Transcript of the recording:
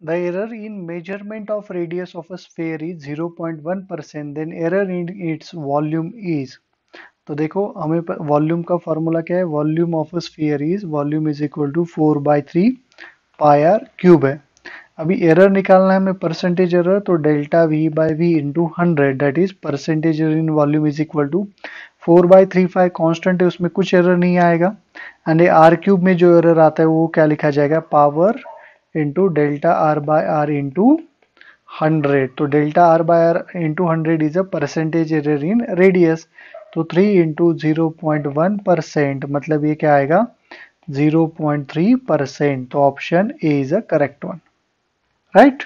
the error in measurement of radius of a sphere is 0.1 percent, then error in its volume is. तो देखो, हमें volume का formula क्या है? Volume of a sphere is volume is equal to four by three pi r cube है। अभी error निकालना है हमें परसेंटेज एरर तो delta V by V into hundred that is percentage error in volume is equal to four by three five constant है, उसमें कुछ error नहीं आएगा। एंड आर क्यूब में जो एरर आता है, वो क्या लिखा जाएगा? Power into delta R by R into hundred तो delta R by R into hundred is a percentage error in radius तो three into zero point one percent मतलब ये क्या आएगा? ज़ीरो पॉइंट थ्री परसेंट तो option A is a correct one right